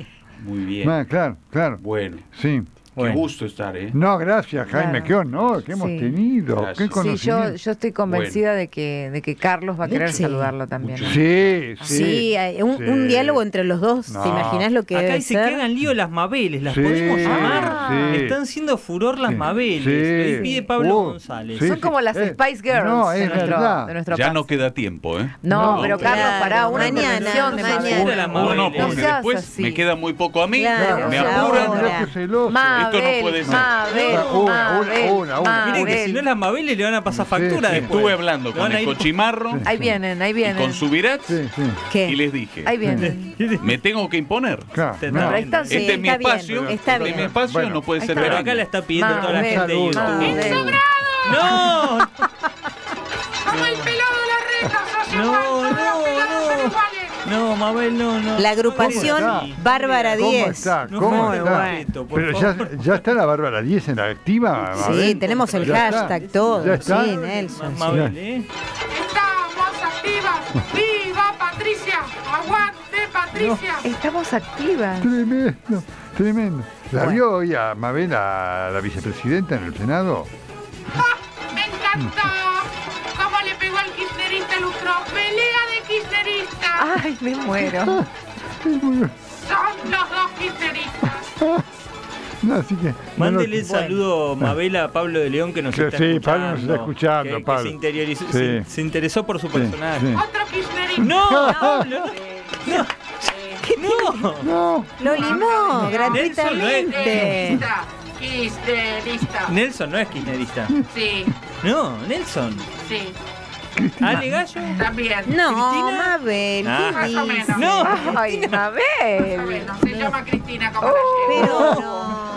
Muy bien. Ah, claro, claro. Bueno, Sí. Bueno. gusto estar, ¿eh? No, gracias, Jaime. Claro. Qué honor que hemos Sí. tenido. Gracias. Qué Sí, Sí, conocimiento. yo, yo estoy convencida de que de que Carlos va a querer Sí. saludarlo también. Sí, sí. Sí, hay un, un Sí. diálogo entre los dos. No. ¿Te imaginas lo que Acá debe dice ser? que hagan lío las Mabeles, ¿las Sí, podemos llamar? sí. Están siendo furor las Sí, Mabeles. sí. Lo pide Pablo Uh, González. sí. Son como las Eh, Spice Girls no, de, es nuestro, verdad. de nuestro Ya país. no queda tiempo, ¿eh? No, No, pero Carlos, claro, pará, una mañana, intervención de mañana. No, porque después me queda muy poco a mí, me apuran. Esto no puede ser. Mabel, Una, una, una, una. Mire que si no es las Mabeles le van a pasar factura sí. después. Estuve hablando con el cochimarro Ahí vienen, ahí y vienen. con Subirats Sí, sí. ¿Qué? y les dije, Ahí vienen. me tengo que imponer. Claro, este es mi espacio, está este es bien. mi espacio, Bueno. no puede ser. Pero acá la está pidiendo toda la gente de YouTube. ¡No! Como el pelado de la No, igual, no, todos los pelados son no. iguales. No, Mabel, no, no. La agrupación ¿Cómo está? Bárbara ¿Cómo 10. está? No ¿Cómo está? respeto, por Pero ya, ya está la Bárbara 10 en la activa. Sí, tenemos el Ya está. hashtag, todo. Ya está. Sí, Nelson. sí. Mabel, ¿eh? Estamos activas. ¡Viva Patricia! ¡Aguante Patricia! Estamos activas. Tremendo, tremendo. ¿La Bueno. vio hoy a Mabel, a la vicepresidenta en el Senado? ¡Ah! ¡Me encantó! ¿Cómo le pegó al kirchnerista Lustro? ¡Pelea de! Ay, me muero. ¡Son los dos kirchneristas! No, así que. Mándele no el saludo, Mabel, a Pablo de León que nos Que está sí, escuchando. Pablo nos está escuchando, que, que Pablo. se, interiorizó- Sí. se, se interesó por su Sí, personaje. sí. ¡Otro kirchnerista! ¡No, Pablo! ¡No! ¡No! No, Lo limó Nelson no es- gratuitamente. Kirchnerista. Nelson no es kirchnerista. Sí, No, Nelson. sí, ¿Ale Gallo? también. No, ¿Cristina? Mabel, Ah. ¿qué Más o menos. No. Ay, Mabel. Bueno, se llama Cristina como Oh. la llevo. Pero no.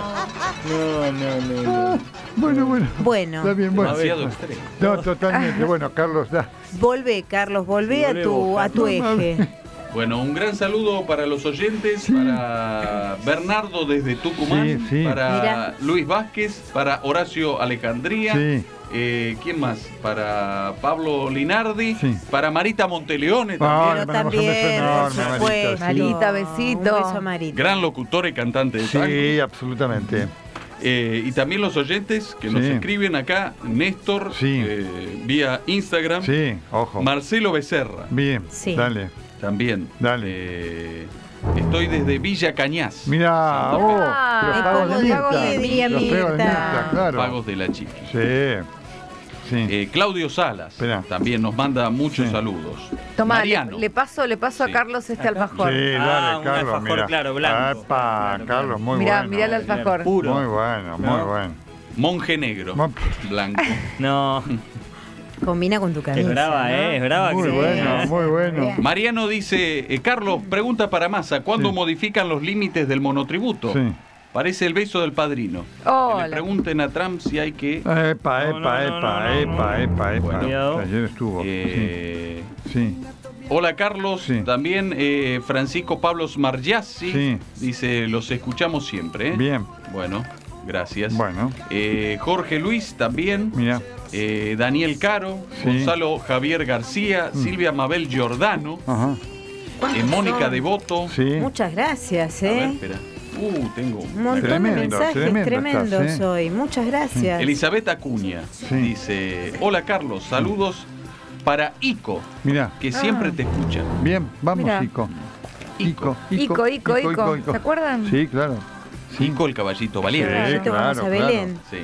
No, no, no. no. bueno, bueno. Bueno, Está bien, bueno. Demasiado extremo. No, totalmente. Bueno, Carlos, da. volvé, Carlos, volvé a Volvé tu, vos, a tu eje. Bueno, un gran saludo para los oyentes, para Bernardo desde Tucumán, Sí, sí. para Mira. Luis Vázquez, para Horacio Alejandría, Sí. Eh, ¿quién más? Para Pablo Linardi, Sí. para Marita Monteleone también, beso también, Marita, sí. Marita, besito. Un beso a Marita. gran locutor y cantante de tango. Sí, absolutamente. Eh, y también los oyentes que nos escriben acá, Néstor, Sí. eh, vía Instagram, Sí, ojo. Marcelo Becerra, Bien, Sí. dale. también. Dale. Eh, estoy desde Villa Cañas. Mira, oh, los es pagos como de Mirta. Los pagos de Mirta, claro. Pagos de la Chiqui. Sí. Sí. Eh, Claudio Salas Esperá. también nos manda muchos Sí. saludos. Tomá, le, Mariano. le paso, le paso Sí. a Carlos este alfajor. Sí, dale, Ah, un Carlos, alfajor mira. claro, blanco. Epa, Claro, Carlos, muy Mirá, bueno. mirá el alfajor. Puro. Muy bueno, muy ¿No? bueno. Monje Negro, Mon- blanco. No, Combina con tu camisa. es brava, ¿no? ¿eh? Es brava. Muy que- bueno, muy bueno. Mariano dice, eh, Carlos, pregunta para Massa, ¿cuándo Sí. modifican los límites del monotributo? Sí. Parece el beso del padrino. Que Hola. le pregunten a Trump si hay que... Epa, epa, No, no, no, epa, no, epa, epa, epa. Ayer estuvo. eh, Sí. Hola Carlos, Sí. también eh, Francisco Pablos Margiassi Sí. dice, los escuchamos siempre. ¿eh?". Bien. Bueno, gracias. Bueno, Eh, Jorge Luis también. mira. Eh, Daniel Caro, Sí. Mm. Gonzalo Javier García, Silvia Mabel Giordano, Ajá. eh, Mónica Devoto. Sí. Muchas gracias, A ver, ¿eh? espera. Uh, tengo. Un montón Tremendo, de mensajes tremendo tremendos estás, ¿eh? hoy. Muchas gracias. Elizabeth Acuña Sí. dice: Hola Carlos, saludos para Ico, Mira. que siempre Ah. te escucha. Bien, vamos, Mira. Ico. Ico. Ico, Ico, Ico. ¿Se acuerdan? Sí, claro. Ico el caballito valiente. Sí, vamos claro, a claro. Belén. Sí.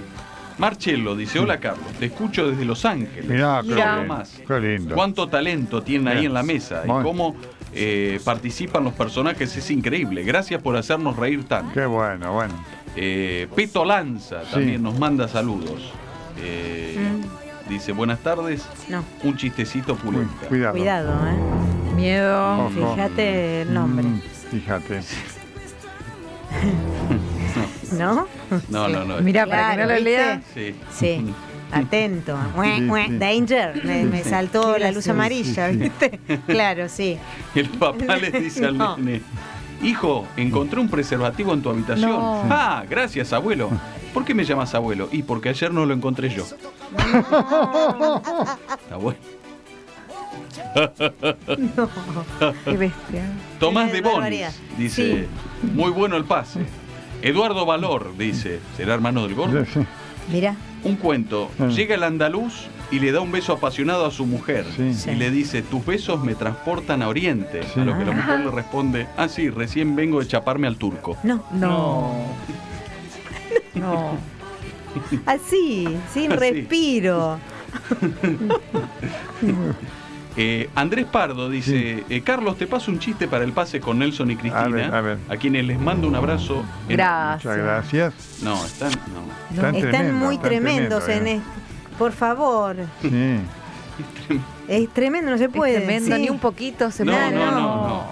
Marcelo dice: Hola Carlos, te escucho desde Los Ángeles. Mirá, qué Mirá. lindo. Más. Qué lindo. cuánto talento tienen ahí en la mesa y cómo eh, participan los personajes es increíble. Gracias por hacernos reír tanto. Qué bueno, bueno. Eh, Peto Lanza Sí. también nos manda saludos. Eh, Mm. Dice buenas tardes, No, un chistecito Uy, pulenta. cuidado. cuidado, ¿eh? Miedo. Ojo. Fíjate el nombre. Mm, fíjate. ¿No? No, no, no. Mirá, para que no lo lea. Sí. Sí. Atento. Danger. Me, saltó la luz amarilla. ¿viste? Claro, sí. El papá le dice al No. nene, hijo, encontré un preservativo en tu habitación. No. Ah, gracias, abuelo. ¿Por qué me llamas abuelo? Y porque ayer no lo encontré yo. Está bueno. Qué bestia. Tomás de. Bonis dice, muy bueno el pase. Eduardo Valor dice, ¿será hermano del gordo? Mira, Un cuento. Mm. Llega el andaluz y le da un beso apasionado a su mujer. Sí. Sí. Y le dice, tus besos me transportan a Oriente. Sí. A lo que la mujer le responde, ah, sí, recién vengo de chaparme al turco. no, No. No. así, sin Así. respiro. Eh, Andrés Pardo dice, eh, Carlos, te paso un chiste para el pase con Nelson y Cristina, A ver, a ver. quienes les mando un abrazo. en- Gracias. Muchas gracias. No, están... No. Están, muy están tremendos en eh. esto. Por favor, Sí. es tremendo, no se Es puede. tremendo, sí. ni un poquito se No, puede. no, no, no. no, no.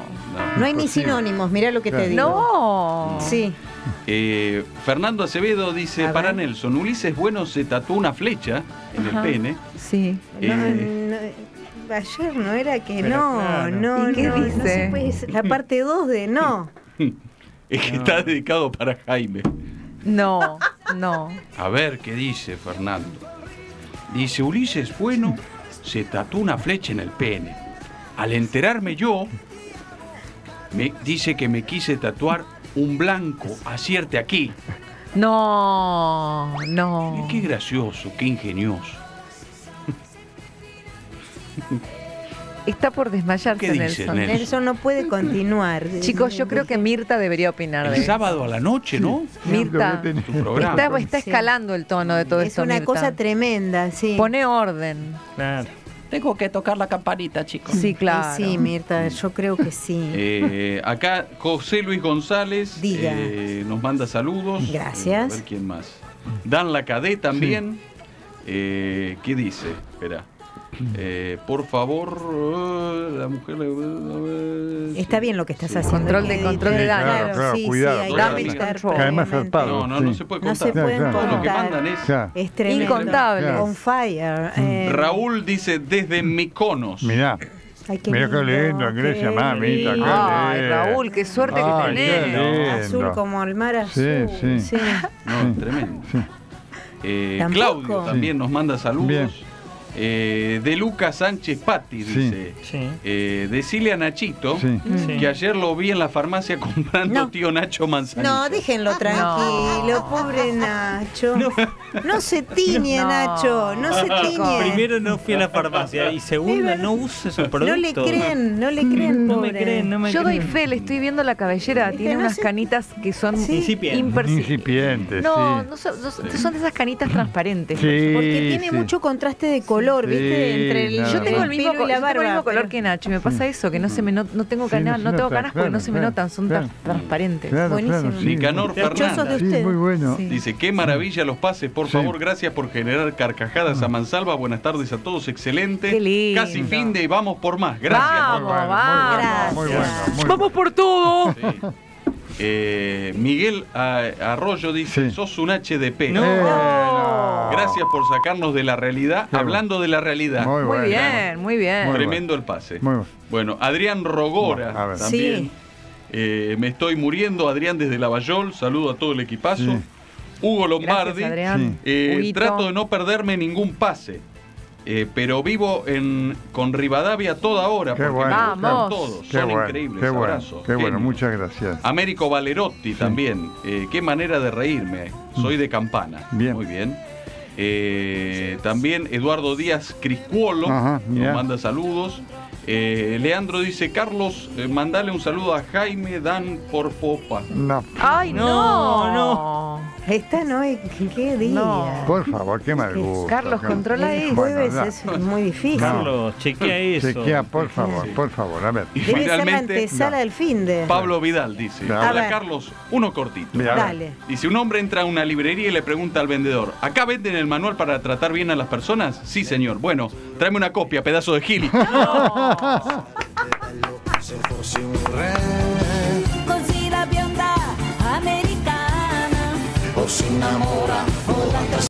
No hay ni sinónimos, mira lo que te digo. No. Sí. Eh, Fernando Acevedo dice, A para ver. Nelson, Ulises Bueno se tatuó una flecha en Ajá. el pene. Sí. Eh, No, no, ayer no era que Pero no, claro. no, ¿Y qué no, no dice? puede- es la parte 2 de no. Es que está dedicado para Jaime. No, no. A ver qué dice Fernando. Dice, Ulises Bueno se tatuó una flecha en el pene. Al enterarme yo, me dice que me quise tatuar un blanco, acierte aquí. No, no. Qué gracioso, qué ingenioso. Está por desmayarse ¿Qué dice, Nelson. Nelson? Nelson no puede continuar. Chicos, yo creo que Mirta debería opinar de El eso. sábado a la noche, ¿no? Mirta, Tu programa. está, escalando el tono de todo es esto. una Mirta. cosa tremenda, sí. Pone orden. Claro. Tengo que tocar la campanita, chicos. Sí, claro. Sí, Mirta, yo creo que sí. Eh, acá José Luis González Diga. eh, nos manda saludos. Gracias. Eh, a ver quién más. Dan Lacadé también. Eh, ¿Qué dice? Espera. Eh, por favor, eh, la mujer. eh, Está bien lo que estás sí. haciendo. Control de- control de daño. Claro, claro, sí, cuidado, sí, que Damage estar control. Cae más previamente. zarpado. No, no, no se puede No contar. se pueden Claro, Todo lo que contar. mandan es. Tremendo. Incontable. On fire. eh, Raúl dice desde Miconos. Mirá, ay, qué mirá qué lindo en Grecia, qué mamita. qué. Ay, lindo. Raúl, qué suerte Ay, que qué tenés. lindo. Azul como el mar azul. Sí, sí. No, tremendo. Sí. Eh, ¿Tampoco? Claudio también nos manda saludos. Bien. Eh, de Lucas Sánchez Patti Sí. dice. Sí. Eh, decile a Nachito Sí. Sí. que ayer lo vi en la farmacia comprando No. tío Nacho Manzanita. No, déjenlo tranquilo, pobre Nacho. No, se tiñe, No. Nacho, no se tiñe. Primero no fui a la farmacia y segunda no uso esos productos. no le creen, no le creen, No me creen, no me Yo doy fe, le estoy viendo la cabellera. Es que Tiene no unas canitas que son Sí. Incipientes. No, sí. no son, no son- son de esas canitas transparentes. Sí, Porque tiene sí. mucho contraste de color, Sí, ¿viste? Entre el, nada Yo tengo el mismo, y la yo tengo el mismo color pero- que Nacho y me pasa eso, que no se me no, no tengo Sí, canas, no tengo canas porque no claro, se me claro, notan, son claro. transparentes. Claro, Buenísimo. claro, sí. Nicanor Fernández. de muy bueno. Sí. Dice, qué maravilla los pases, por Sí. favor, gracias por generar carcajadas a mansalva. Buenas tardes a todos, excelente. Qué lindo. Casi fin de y vamos por más. Gracias. Vamos, Muy bueno, vamos. Muy bueno, muy bueno. ¡Vamos por todo! Eh, Miguel Arroyo dice, Sí. sos un HDP. No. Eh, no. Gracias por sacarnos de la realidad, Qué hablando de la realidad. Muy Muy bueno. bien, muy bien. Muy Tremendo el pase. Muy bueno. Bueno, Adrián Rogora también. Sí. Eh, me estoy muriendo, Adrián desde Lavallol. Saludo a todo el equipazo. Sí. Hugo Lombardi. Gracias, Adrián. Eh, Huguito. trato de no perderme ningún pase. Eh, pero vivo en, con Rivadavia toda hora. Qué porque bueno. me gustan Vamos. todos. Qué Son bueno, increíbles. qué bueno, Abrazo. qué bueno, muchas gracias. Américo Valerotti también. Eh, qué manera de reírme. Soy de Campana. Bien. Muy bien. Eh, también Eduardo Díaz Criscuolo Ajá, nos manda saludos. Eh, Leandro dice, Carlos, eh, mandale un saludo a Jaime Dan por Popa. No, ¡Ay, no! No, Esta no es. ¿Qué día? No. por favor, qué mal gusto. Carlos, controla eso. jueves Bueno, es muy difícil. No. Carlos, chequea eso. Chequea, por favor, por favor, a ver. Debe ser la finalmente, antesala no. del fin de. Pablo Vidal dice. A hola ver. Carlos, uno cortito. Mira. Dale. Dice, un hombre entra a una librería y le pregunta al vendedor, ¿acá venden el manual para tratar bien a las personas? Sí, señor. Bueno, tráeme una copia, pedazo de gili. Se συναμόρα.